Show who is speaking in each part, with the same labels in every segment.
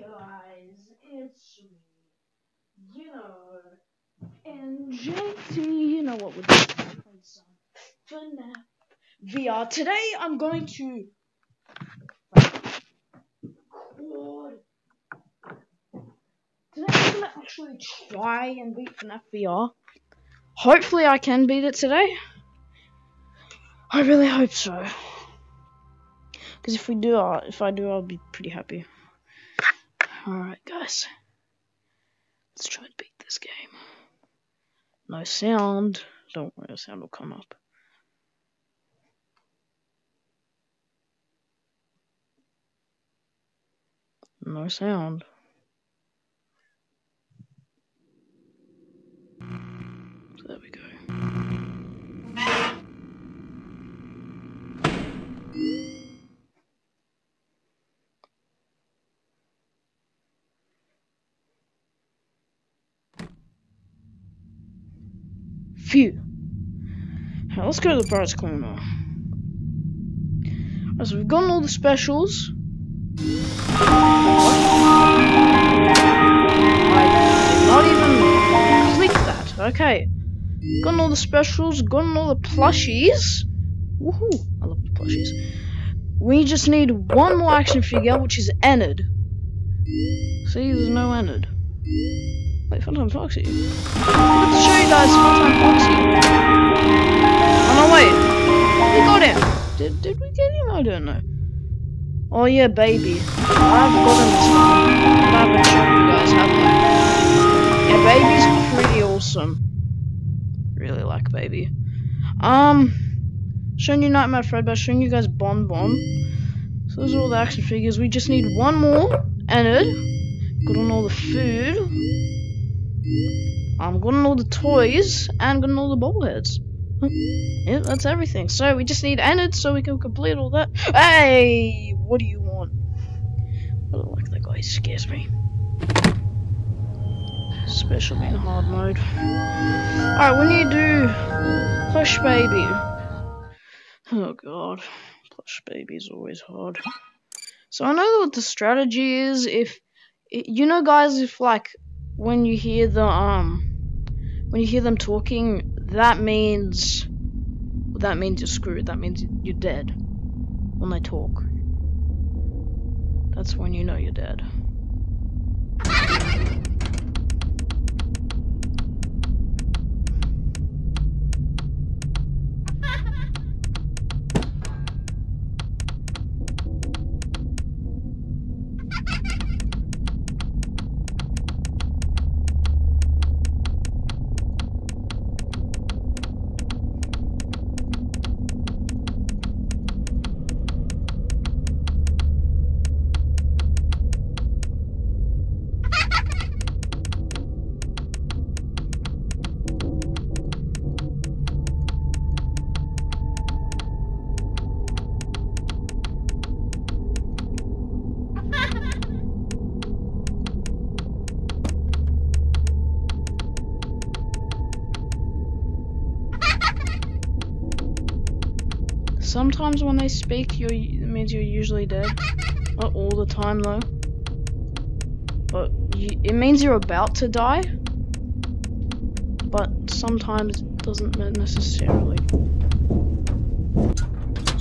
Speaker 1: guys, it's me. You know, NJT, you know what we're doing. Some FNAF VR. Today I'm going to record. Today I'm gonna actually try and beat FNAF VR. Hopefully I can beat it today. I really hope so. Because if we do, I'll, if I do, I'll be pretty happy. Alright, guys. Let's try and beat this game. No sound. Don't worry, the sound will come up. No sound. So there we go. Phew. Now let's go to the Prize Corner. As we've gotten all the specials. I did not even click that. Okay. Gotten all the specials, gotten all the plushies. Woohoo! I love the plushies. We just need one more action figure, which is Ennard. See, there's no Ennard. Wait, Funtime Foxy. Let's show you guys Funtime Foxy. Oh no, wait. We got him. Did, did we get him? I don't know. Oh yeah, baby. I've got him this time. I haven't shown you guys, have I? Yeah, baby's pretty awesome. Really like baby. Um, showing you Nightmare Fredbear, showing you guys Bon Bon. So those are all the action figures. We just need one more. Ennard. Got on all the food. I'm on all the toys and on all the bobbleheads. Yep, that's everything. So we just need Ennard so we can complete all that. Hey, what do you want? I don't like that guy. He scares me. Especially in hard mode. Alright, we need to do Plush Baby. Oh god. Plush Baby is always hard. So I know what the strategy is. If you know, guys, if like when you hear the um when you hear them talking, that means that means you're screwed. That means you're dead when they talk. That's when you know you're dead. Sometimes when they speak, you're, it means you're usually dead. Not all the time though. But you, it means you're about to die. But sometimes it doesn't necessarily.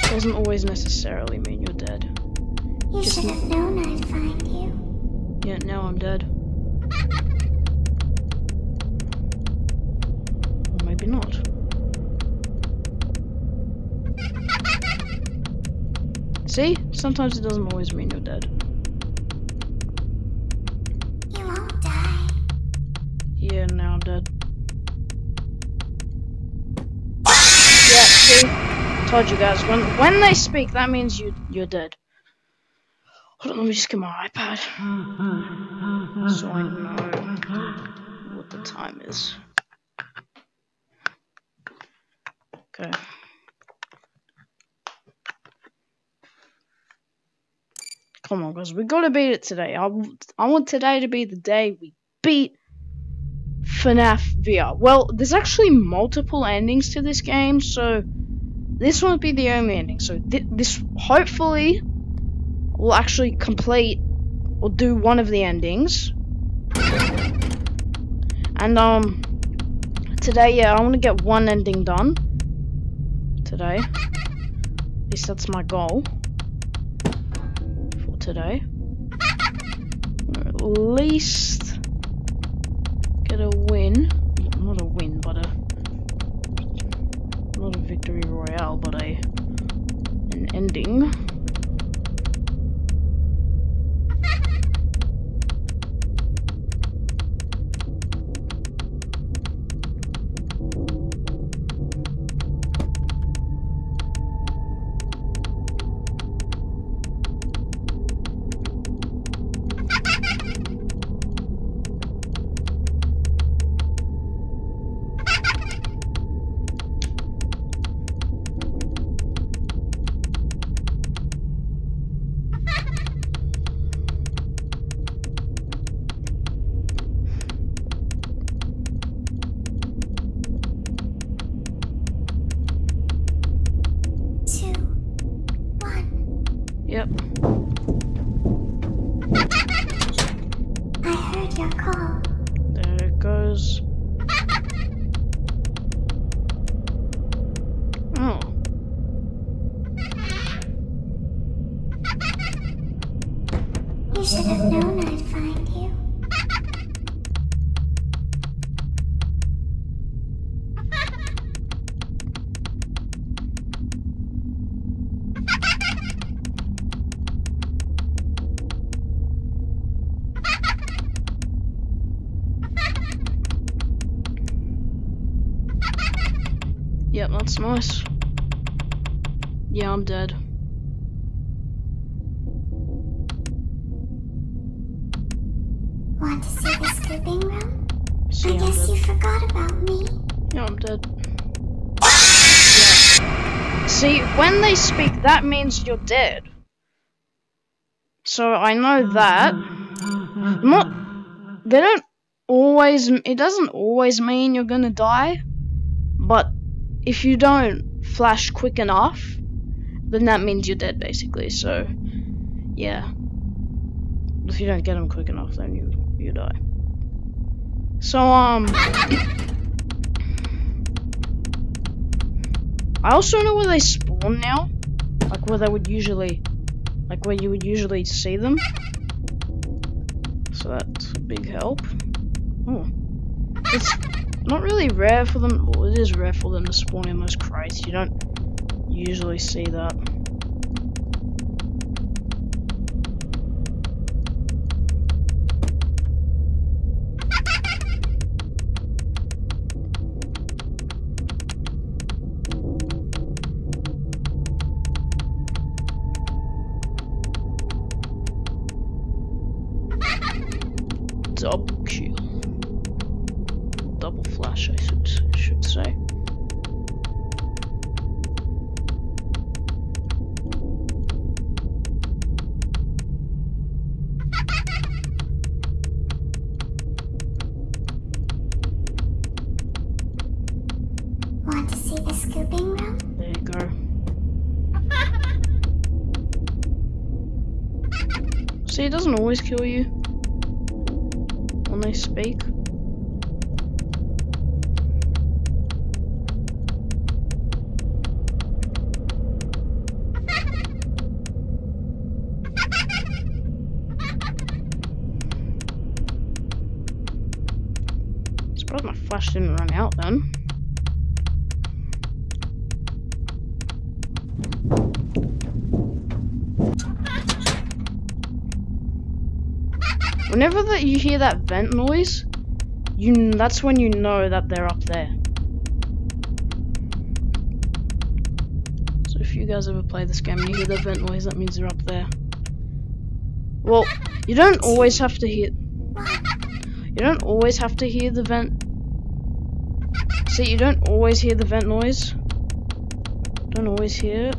Speaker 1: Doesn't always necessarily mean you're dead.
Speaker 2: You
Speaker 1: Just
Speaker 2: should have known I'd find you.
Speaker 1: Yeah, now I'm dead. Or maybe not. See? Sometimes it doesn't always mean you're dead.
Speaker 2: You won't die.
Speaker 1: Yeah, now I'm dead. Yeah, see? Told you guys, when when they speak, that means you you're dead. Hold on, let me just get my iPad. So I know what the time is. Okay. Come on, guys, we gotta beat it today. I, I want today to be the day we beat FNAF VR. Well, there's actually multiple endings to this game, so this won't be the only ending. So th- this hopefully will actually complete or do one of the endings. And um, today, yeah, I want to get one ending done today. At least that's my goal today. Or at least get a win. Not a win, but a not a victory royale, but a an ending.
Speaker 2: Two, one.
Speaker 1: Yep.
Speaker 2: I heard your call.
Speaker 1: There it goes. Oh. Oh.
Speaker 2: You should have known I'd find you.
Speaker 1: Yep, that's nice. Yeah, I'm dead.
Speaker 2: Want to see the scooping room?
Speaker 1: See,
Speaker 2: I
Speaker 1: I'm
Speaker 2: guess
Speaker 1: dead.
Speaker 2: you forgot about me.
Speaker 1: Yeah, I'm dead. Yeah. See, when they speak, that means you're dead. So I know that. Not. They don't always. It doesn't always mean you're gonna die. But if you don't flash quick enough, then that means you're dead, basically. So, yeah. If you don't get them quick enough, then you you die. So um. I also know where they spawn now. Like where they would usually like where you would usually see them. So that's a big help. Oh. It's not really rare for them well it is rare for them to spawn in those crates. You don't usually see that. Double kill. Double flash, I should, should say.
Speaker 2: Want to see the scooping room?
Speaker 1: There you go. See, it doesn't always kill you they speak. Suppose my flash didn't run out then. Whenever that you hear that vent noise, you that's when you know that they're up there. So if you guys ever play this game and you hear the vent noise, that means they're up there. Well, you don't always have to hear. You don't always have to hear the vent. See, you don't always hear the vent noise. Don't always hear it.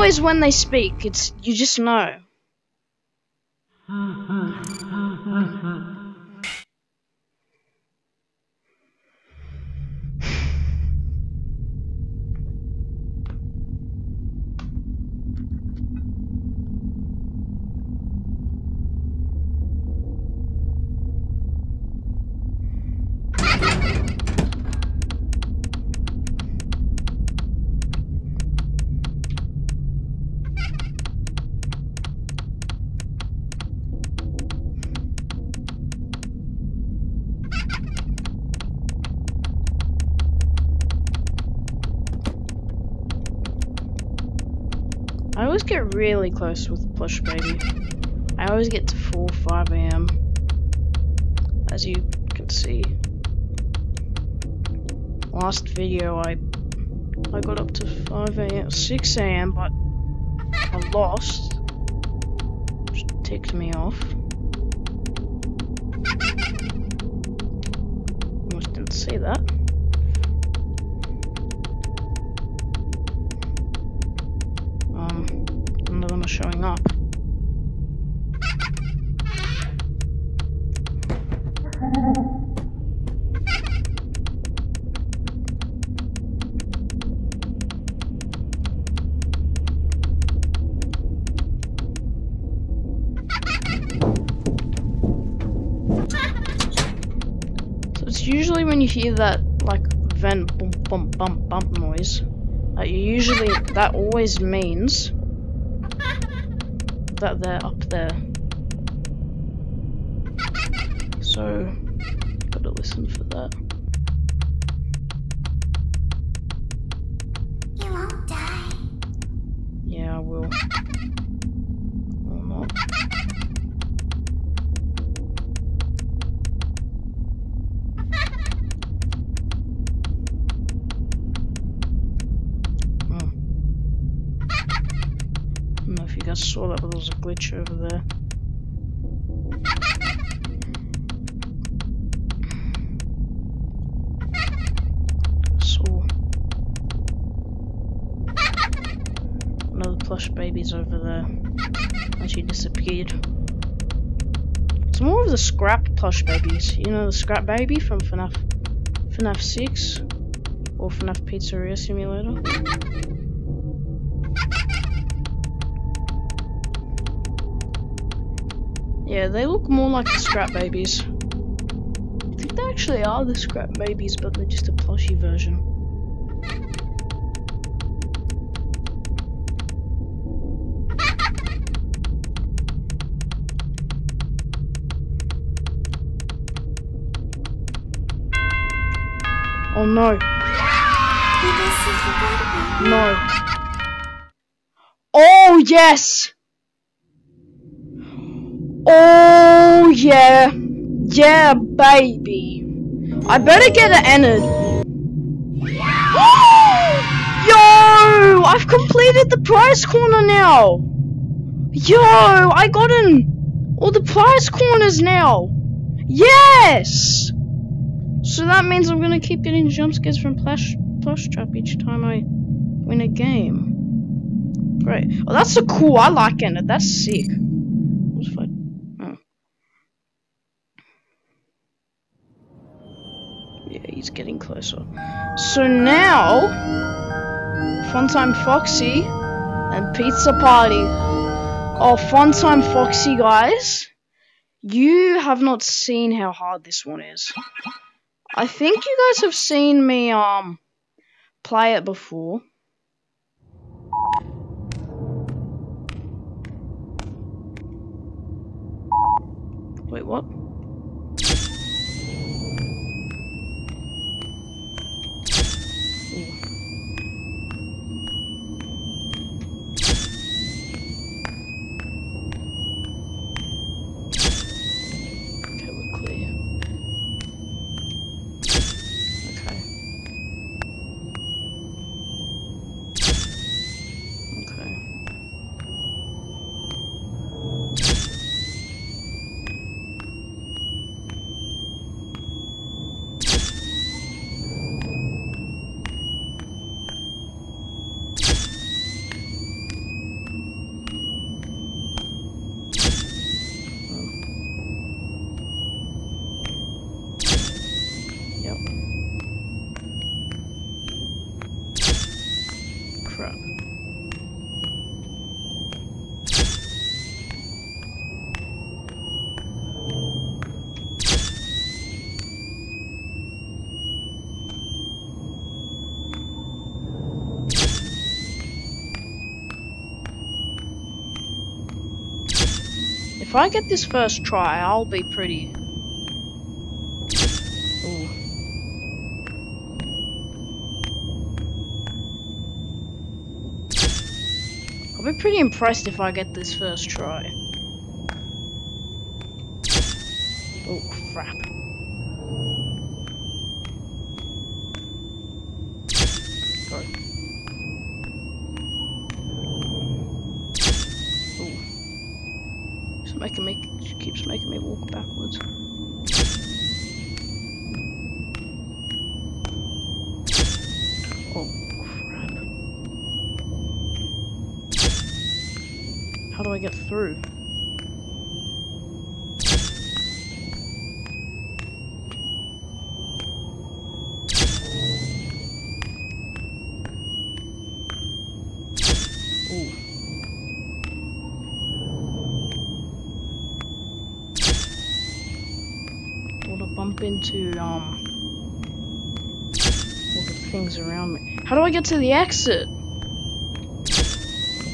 Speaker 1: always when they speak. It's you just know. Really close with Plush Baby. I always get to 4 5 a.m. As you can see. Last video I I got up to 5 a.m. 6 a.m. but I lost. Which ticked me off. Almost didn't see that. Um, none of them are showing up. So it's usually when you hear that like vent bump bump bump bump noise that you usually that always means that they're up there. So gotta listen for that.
Speaker 2: You won't die.
Speaker 1: Yeah, I will. Or not. Hmm. I don't know if you guys saw that, but there was a glitch over there. Saw another plush baby's over there. And she disappeared. It's more of the scrap plush babies. You know the scrap baby from FNAF FNAF 6 or FNAF Pizzeria Simulator. Yeah, they look more like the scrap babies. I think they actually are the scrap babies, but they're just a plushy version. Oh no,
Speaker 2: You this is the baby.
Speaker 1: no. Oh yes! Oh yeah! Yeah, baby! I better get it entered. Yo! I've completed the prize corner now! Yo! I got in all the prize corners now! Yes! So that means I'm gonna keep getting jump scares from plush Plushtrap each time I win a game. Great. Oh, that's so cool. I like it. That's sick. He's getting closer. So now, Funtime Foxy and Pizza Party. Oh, Funtime Foxy, guys. You have not seen how hard this one is. I think you guys have seen me um play it before. Wait, what? Ooh. Okay, we're clear. Okay. Okay. If I get this first try, I'll be pretty. Ooh. I'll be pretty impressed if I get this first try. Oh crap. Go. Ooh. It's making me keeps making me walk backwards. Oh crap. How do I get through? Ooh. Wanna into um all the things around me. How do I get to the exit?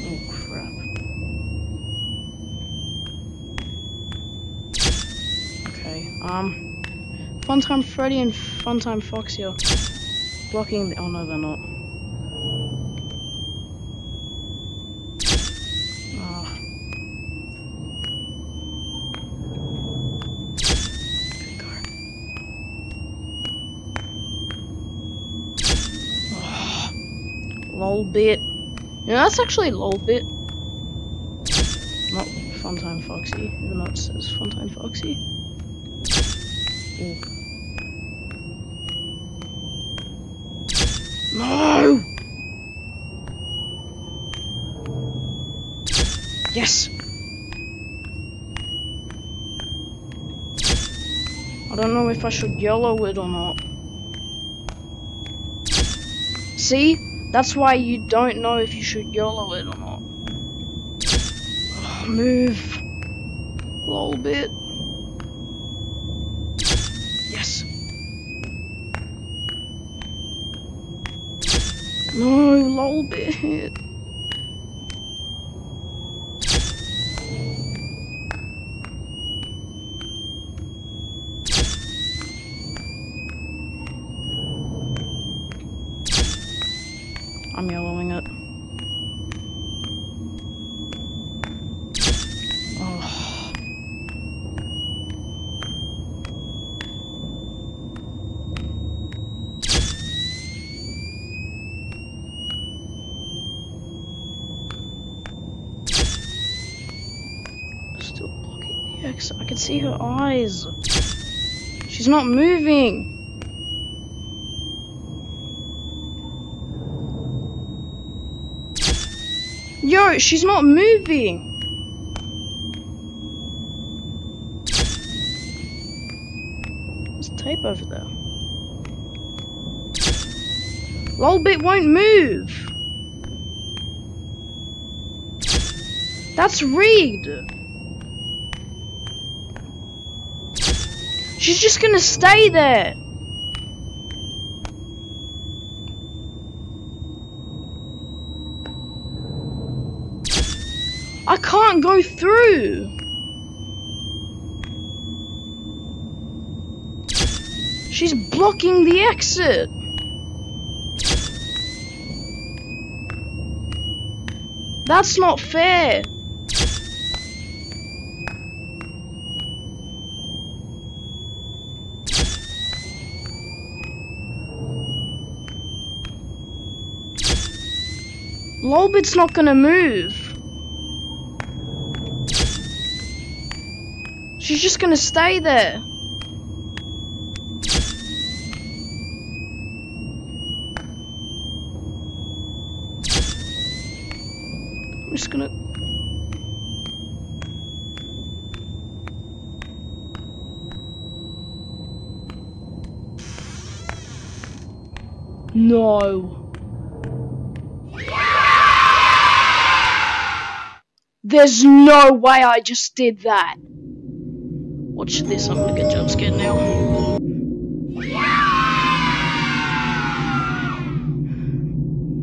Speaker 1: Oh crap. Okay, um Funtime Freddy and Funtime Foxy are blocking the oh no they're not. Ah. Okay, go. Ah. Bit. Yeah, that's actually a little bit. Not Funtime Foxy, even though it says Funtime Foxy. Ooh. No! Yes! I don't know if I should yellow it or not. See? That's why you don't know if you should yellow it or not. Oh, move. Lolbit. Yes. No, Lolbit. I'm yellowing it. Oh. Still I can see her eyes. She's not moving. Yo, she's not moving. There's tape over there. Lolbit won't move. That's rigged. She's just gonna stay there. I can't go through. She's blocking the exit. That's not fair. Lolbit's not gonna move. She's just gonna stay there. I'm just gonna. No. There's no way I just did that. Watch this, I'm gonna get jump scared now.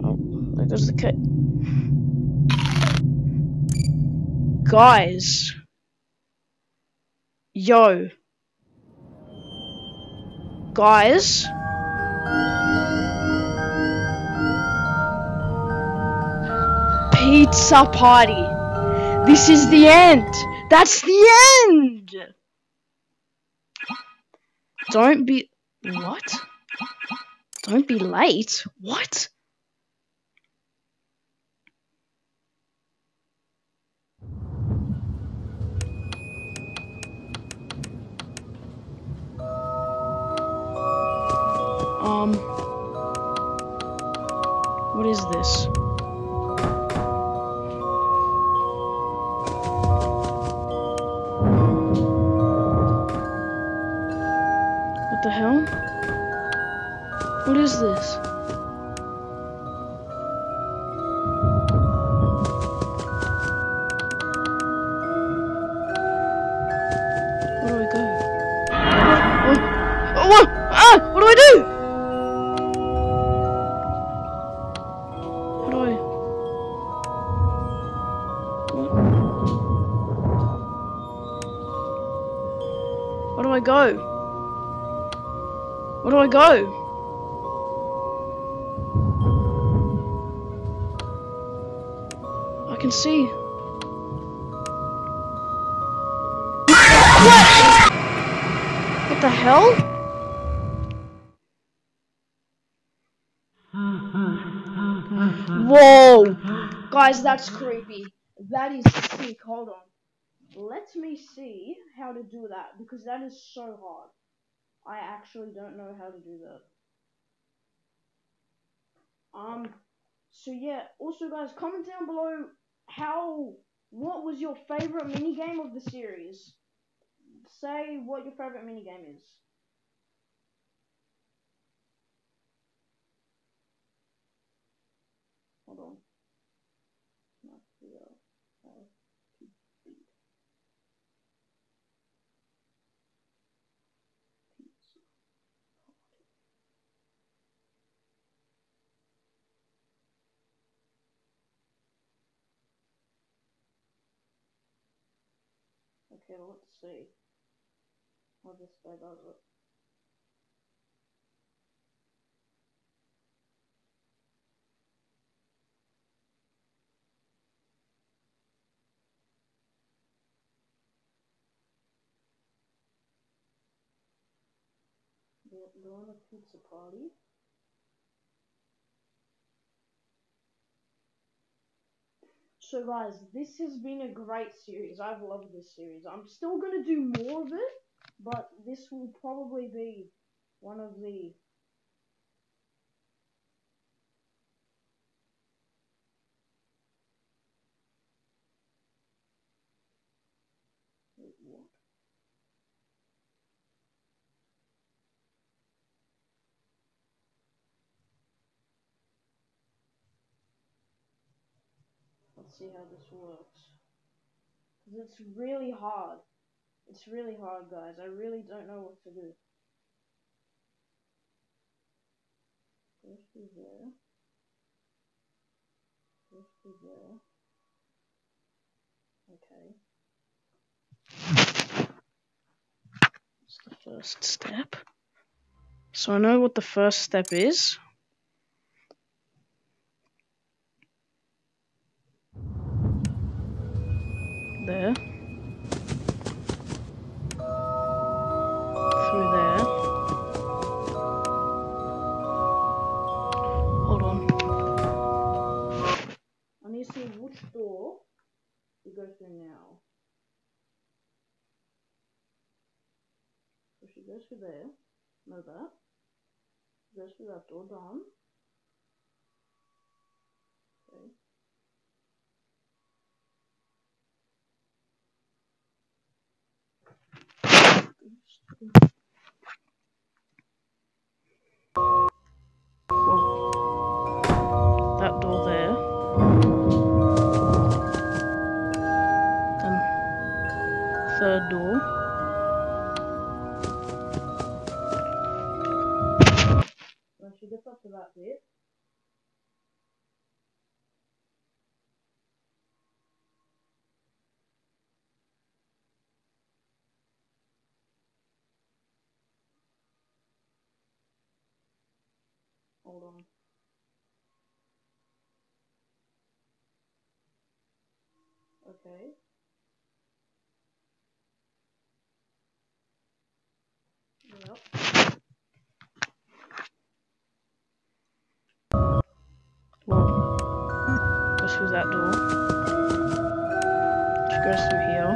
Speaker 1: Oh, there goes the cat. Guys, Yo. Guys. Pizza party. This is the end. That's the end. Don't be. What? Don't be late? What? Um. What is this? I go? I can see. What? The hell? Whoa! Guys, that's creepy. That is sick. Hold on. Let me see how to do that because that is so hard. I actually don't know how to do that. Um, so yeah, also guys, comment down below how, what was your favorite minigame of the series? Say what your favorite minigame is. Hold on. Not here. Uh, beat. Pizza. Okay, let's see how this guy does it. They're doing a pizza party. So guys, this has been a great series. I've loved this series. I'm still gonna do more of it, but this will probably be one of the Wait, what? See how this works. 'Cause it's really hard. It's really hard, guys. I really don't know what to do. Goes through there. Goes through there. Okay. That's the first step. So I know what the first step is. There. Through there. Hold on. I need to see which door we go through now. So she goes through there. Know that. Goes through that door, done. Okay. That door there. Then third door. When she gets up to that hold on. Okay. Yep. Whoa. Through that door. Which goes through here.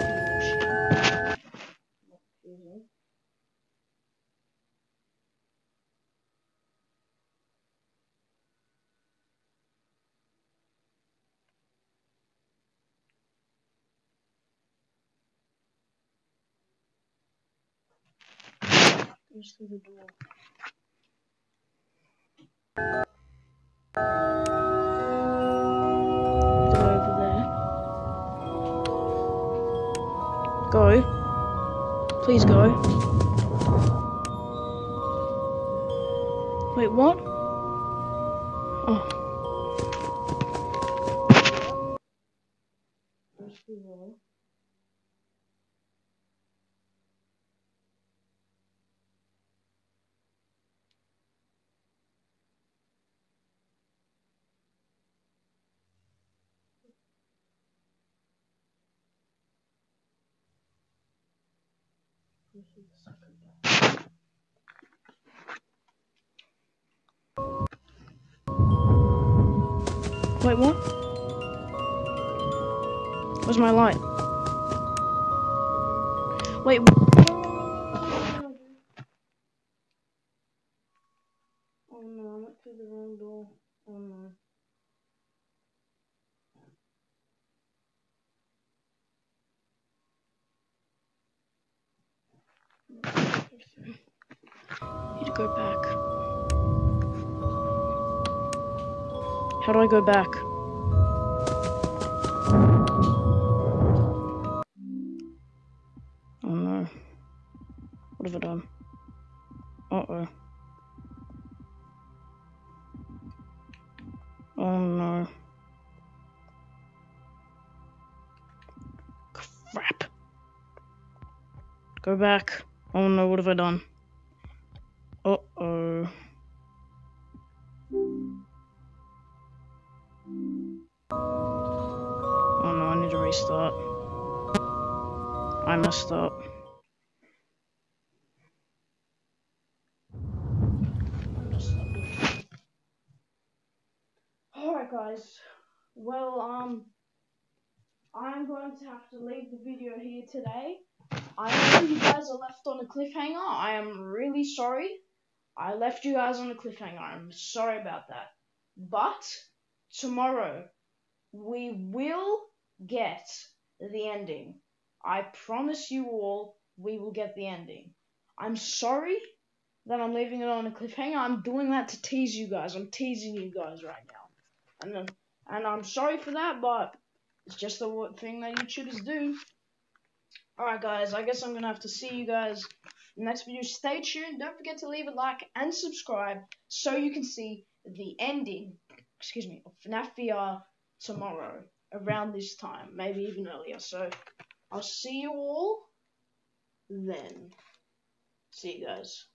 Speaker 1: Oh, shit. Excuse me. Goes through the door. Go over there. Go. Please go. Wait, what? Oh. Wait, what? Where's my light? Wait. Oh no, I went through the wrong door. Oh no. Need to go back. How do I go back? Oh no. What have I done? Uh oh. Oh no. Crap. Go back. Oh no, what have I done? Uh oh. Oh no, I need to restart. I messed up. Alright guys. Well, um I'm going to have to leave the video here today. I know you guys are left on a cliffhanger. I am really sorry. I left you guys on a cliffhanger. I'm sorry about that. But tomorrow we will get the ending. I promise you all we will get the ending. I'm sorry that I'm leaving it on a cliffhanger. I'm doing that to tease you guys. I'm teasing you guys right now. And and I'm sorry for that, but it's just the thing that YouTubers do. Alright guys, I guess I'm gonna have to see you guys next video. Stay tuned. Don't forget to leave a like and subscribe so you can see the ending, excuse me, of FNAF VR tomorrow around this time, maybe even earlier. So I'll see you all then. See you guys.